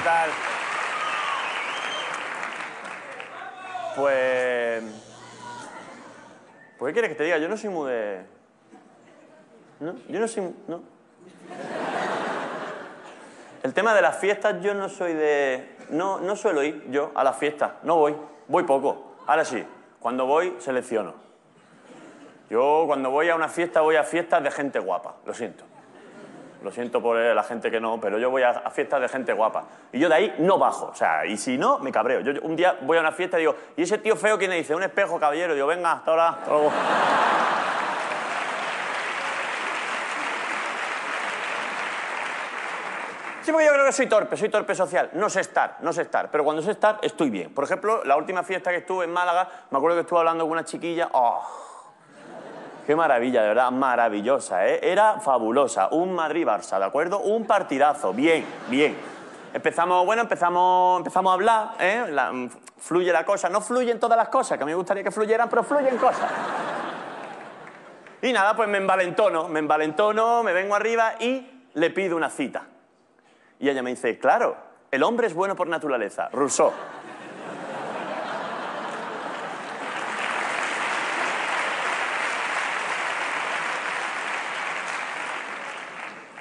¿qué tal? Pues... ¿Por qué quieres que te diga? Yo no soy muy de... ¿No? Yo no soy... ¿No? El tema de las fiestas, yo no soy de... No, no suelo ir yo a las fiestas, no voy, voy poco. Ahora sí, cuando voy, selecciono. Yo cuando voy a una fiesta, voy a fiestas de gente guapa, lo siento. Lo siento por la gente que no, pero yo voy a, fiestas de gente guapa. Y yo de ahí no bajo, o sea, y si no, me cabreo. Yo, un día voy a una fiesta y digo, ¿y ese tío feo quién le dice? Un espejo, caballero. digo, venga, hasta ahora. Sí, porque yo creo que soy torpe, soy torpe social. No sé estar, no sé estar. Pero cuando sé estar, estoy bien. Por ejemplo, la última fiesta que estuve en Málaga, me acuerdo que estuve hablando con una chiquilla. ¡Oh! Qué maravilla, de verdad, maravillosa, ¿eh? Era fabulosa. Un Madrid-Barça, ¿de acuerdo? Un partidazo. Bien, bien. Empezamos, bueno, empezamos, empezamos a hablar, ¿eh? La- mm, fluye la cosa. No fluyen todas las cosas, que a mí me gustaría que fluyeran, pero fluyen cosas. Y nada, pues me envalentono, me envalentono, me vengo arriba y le pido una cita. Y ella me dice, claro, el hombre es bueno por naturaleza. Rousseau.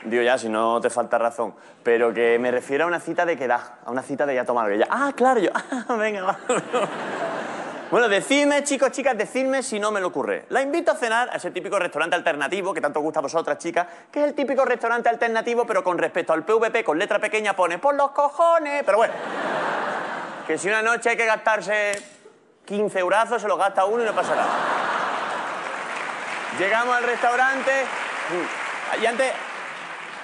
Ya, si no te falta razón. Pero que me refiero a una cita de quedar, a una cita de ya tomar. Y ella, ah, claro, yo, ah, venga, va. Bueno, decidme, chicos, chicas, decidme si no me lo ocurre. La invito a cenar a ese típico restaurante alternativo que tanto gusta a vosotras, chicas, que es el típico restaurante alternativo, pero con respecto al PVP, con letra pequeña pone por los cojones. Pero bueno, que si una noche hay que gastarse 15 eurazos, se los gasta uno y no pasa nada. Llegamos al restaurante mm, y antes,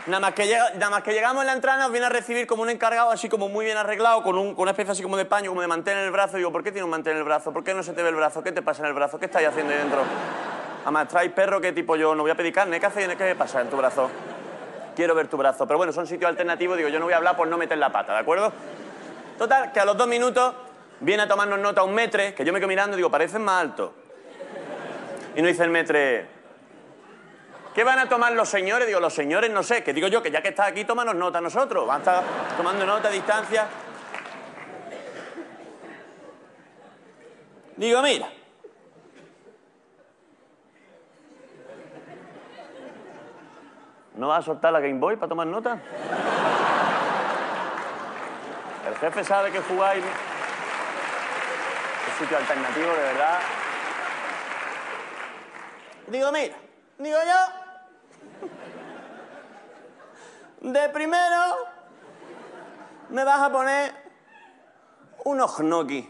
nada más, que llega- nada más que llegamos en la entrada nos viene a recibir como un encargado así como muy bien arreglado, con, un- con una especie así como de paño, como de mantel en el brazo. Y digo, ¿por qué tiene un mantel en el brazo? ¿Por qué no se te ve el brazo? ¿Qué te pasa en el brazo? ¿Qué estáis haciendo ahí dentro? Además, traes perro que tipo yo no voy a pedir carne. ¿Qué hace? ¿Qué pasa en tu brazo? Quiero ver tu brazo. Pero bueno, son sitios alternativos. Digo, yo no voy a hablar por no meter la pata, ¿de acuerdo? Total, que a los dos minutos viene a tomarnos nota un metre, que yo me quedo mirando y digo, parecen más altos. Y nos dice el metre, ¿qué van a tomar los señores? Digo, los señores no sé, que digo yo, que ya que está aquí, tómanos nota nosotros. Van a estar tomando nota a distancia. Digo, mira. ¿No vas a soltar la Game Boy para tomar nota? El jefe sabe que jugáis. Es sitio alternativo, de verdad. Digo, mira, digo yo. De primero me vas a poner unos gnocchi.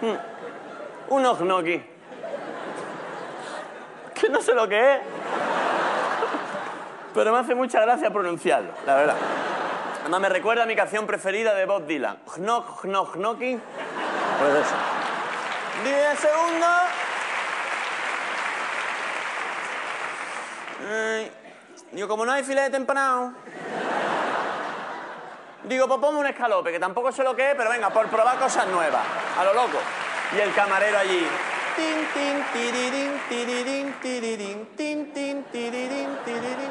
Mm, Unos. Que no sé lo que es. Pero me hace mucha gracia pronunciarlo, la verdad. Además me recuerda a mi canción preferida de Bob Dylan. Gnoc, gnoc, gnocchi. Pues eso. Diez segundos. Digo, como no hay filete empanado. Digo, pues ponme un escalope, que tampoco sé lo que es, pero venga, por probar cosas nuevas. A lo loco. Y el camarero allí. Tin, tin, tirirín, tirirín, tirirín, tin, tin, tirirín, tirirín.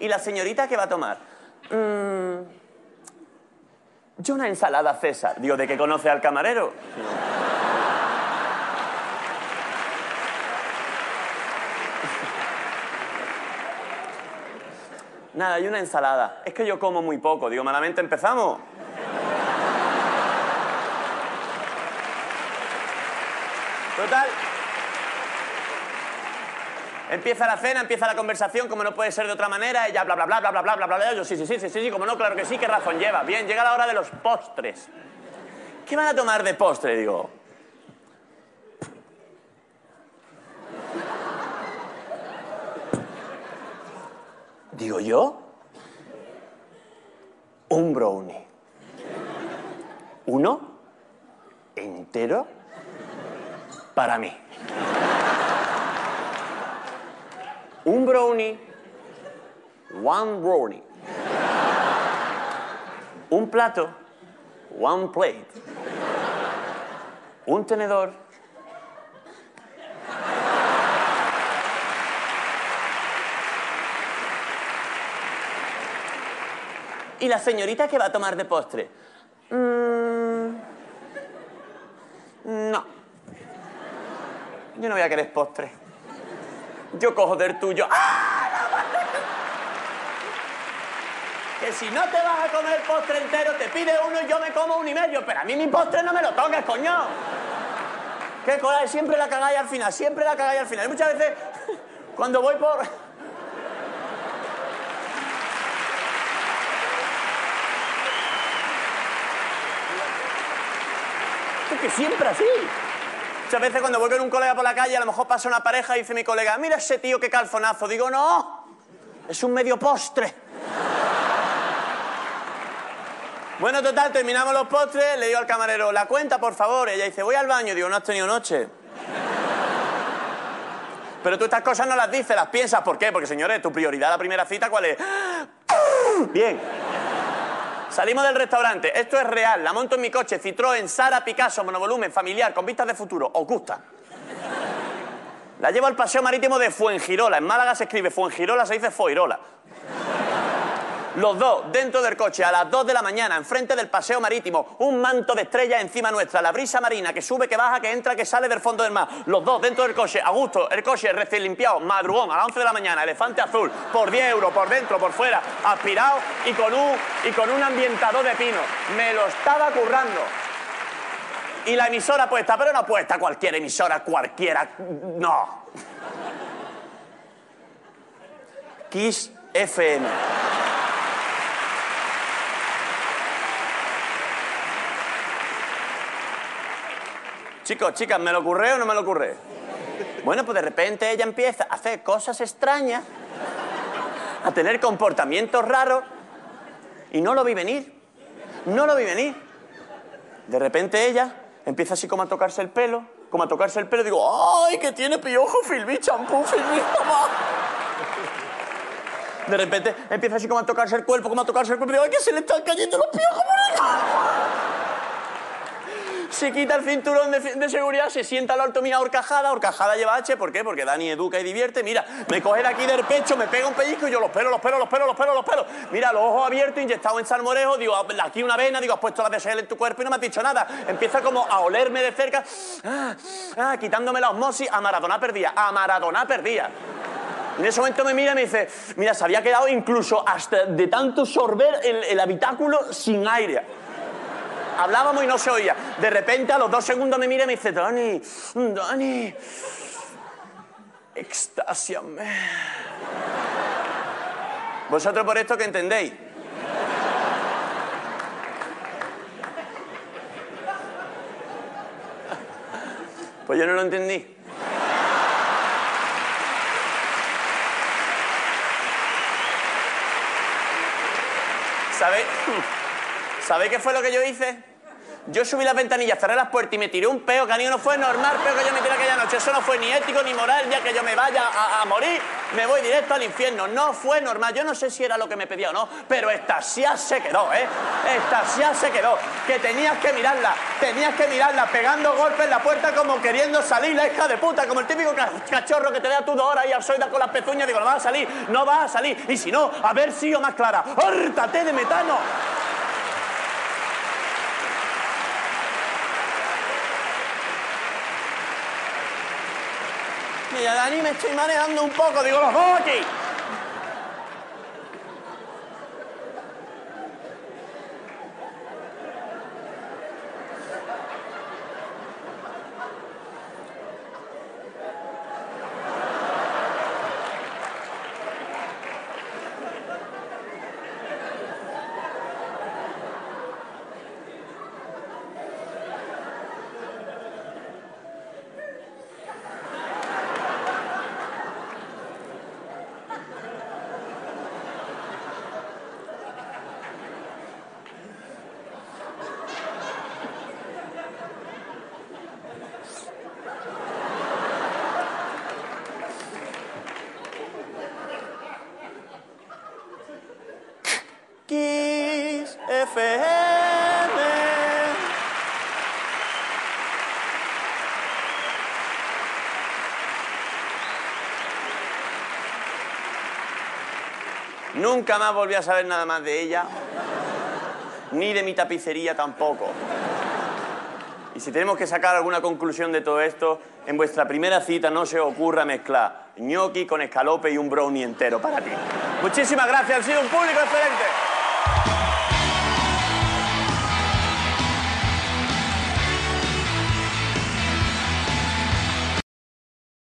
¿Y la señorita qué va a tomar? Mm, yo una ensalada César. Digo, ¿de qué conoce al camarero? Nada, hay una ensalada. Es que yo como muy poco. Digo, malamente empezamos. Total. Empieza la cena, empieza la conversación, como no puede ser de otra manera, ella bla, bla, bla, bla, bla, bla, bla, bla. Yo sí, sí, sí, sí, sí, como no, claro que sí, qué razón lleva. Bien, llega la hora de los postres. ¿Qué van a tomar de postre? Digo. Digo yo, un brownie. Uno entero para mí. Un brownie. One brownie. Un plato. One plate. Un tenedor. ¿Y la señorita qué va a tomar de postre? "Mm, no. Yo no voy a querer postre. Yo cojo del tuyo. ¡Ah! Que si no te vas a comer postre entero, te pide uno y yo me como uno y medio. Pero a mí mi postre no me lo toques, coño. ¿Qué cola? Siempre la cagáis al final, siempre la cagáis al final. Y muchas veces, cuando voy por... que siempre así. Muchas veces cuando voy con un colega por la calle, a lo mejor pasa una pareja y dice mi colega, mira ese tío qué calzonazo. Digo, no, es un medio postre. Bueno, total, terminamos los postres, le digo al camarero, la cuenta, por favor. Ella dice, voy al baño. Digo, no has tenido noche. Pero tú estas cosas no las dices, las piensas. ¿Por qué? Porque, señores, tu prioridad la primera cita, ¿cuál es? Bien. Salimos del restaurante. Esto es real. La monto en mi coche. Citroën, Sara, Picasso, monovolumen, familiar, con vistas de futuro. ¿Os gusta? La llevo al paseo marítimo de Fuengirola. En Málaga se escribe Fuengirola, se dice Foirola. Los dos dentro del coche a las 2 de la mañana, enfrente del paseo marítimo, un manto de estrellas encima nuestra, la brisa marina que sube, que baja, que entra, que sale del fondo del mar. Los dos dentro del coche, a gusto, el coche recién limpiado, madrugón, a las 11 de la mañana, elefante azul, por 10 euros, por dentro, por fuera, aspirado y con un, y con un ambientador de pino. Me lo estaba currando. Y la emisora puesta, pero no puesta cualquier emisora, cualquiera. No. Kiss FM. Chicos, chicas, ¿me lo ocurre o no me lo ocurre? Bueno, pues de repente ella empieza a hacer cosas extrañas, a tener comportamientos raros, y no lo vi venir. No lo vi venir. De repente ella empieza así como a tocarse el pelo, como a tocarse el pelo, digo, ¡ay, que tiene piojo, Filmi, champú, Filmi, mamá! De repente empieza así como a tocarse el cuerpo, como a tocarse el cuerpo, digo, ¡ay, que se le están cayendo los piojos por ahí! Se quita el cinturón de, seguridad, se sienta la ortomía horcajada. Horcajada lleva H, ¿por qué? Porque Dani educa y divierte. Mira, me coge aquí del pecho, me pega un pellizco y yo los pelos, los pelos, los pelos, los pelos, los pelos. Mira, los ojos abiertos, inyectado en salmorejo. Digo, aquí una vena, digo, has puesto la DSL en tu cuerpo y no me has dicho nada. Empieza como a olerme de cerca, ah, ah, quitándome la osmosis. A Maradona perdía, a Maradona perdía. En ese momento me mira y me dice, mira, se había quedado incluso hasta de tanto sorber el habitáculo sin aire. Hablábamos y no se oía. De repente, a los dos segundos me mira y me dice, Dani, Dani, extasiame. ¿Vosotros por esto qué entendéis? Pues yo no lo entendí. ¿Sabéis? ¿Sabéis qué fue lo que yo hice? Yo subí las ventanillas, cerré las puertas y me tiré un peo que a mí no fue normal, peo que yo me tiré aquella noche. Eso no fue ni ético ni moral, ya que yo me vaya a, morir, me voy directo al infierno. No fue normal. Yo no sé si era lo que me pedía o no, pero extasiada se quedó, ¿eh? Extasiada se quedó. Que tenías que mirarla, tenías que mirarla pegando golpes en la puerta como queriendo salir, la hija de puta, como el típico ca- cachorro que te da tú dos horas y al soida con las pezuñas. Digo, no va a salir, no va a salir. Y si no, a ver si o más clara. ¡Hórtate de metano! Mira, Dani, me estoy manejando un poco. Digo, los dos Kiss FM. Nunca más volví a saber nada más de ella. ni de mi tapicería tampoco. Y si tenemos que sacar alguna conclusión de todo esto, en vuestra primera cita no se ocurra mezclar gnocchi con escalope y un brownie entero para ti. Muchísimas gracias, ha sido un público excelente.